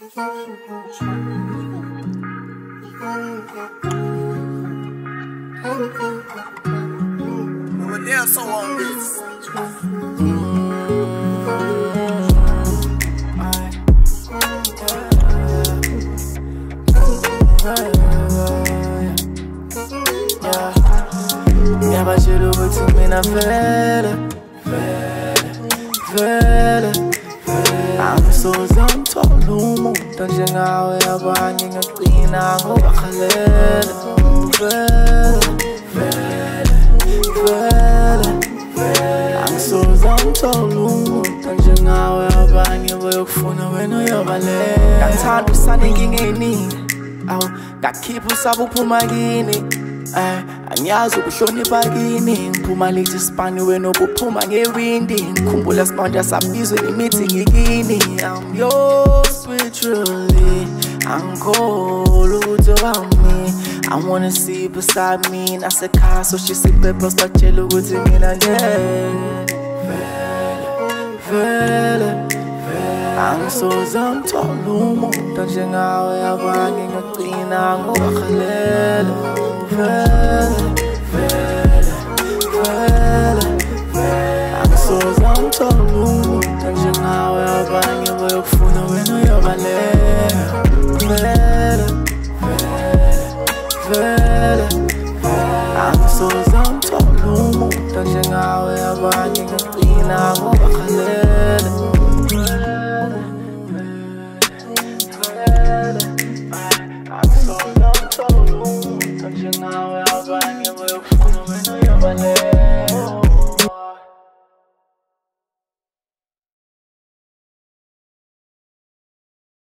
So this. Vele angisoze ngithola umuntu njengawe abanye ngagcina ngobahalela vele vele vele angisoze ngithola umuntu njengawe abanye bayokufuna wena uyobalela ngathanda usane inkingeningi awu ngakhipha usaba uphuma kini Eh, angiyazi ukuhlonipha kini ngiphuma lithi sipani wena ubuphuma ngewindi. Ngikhumbula simanje sabizwe imithi ngikini. I'm yours literally angikholwa ukuthi wami. I'm wanna see you beside me. Nasekhaya so shisipepho satshela ukuthi mina ngeke vele angisoze ngithola umuntu njengawe abanye ngagcina angisoze ngithola umuntu njengawe abanye bayokufuna wena uyobalela vele vele angisoze ngithola umuntu njengawe abanye ngobahalela Now I'm a bañar, voy a ponerme.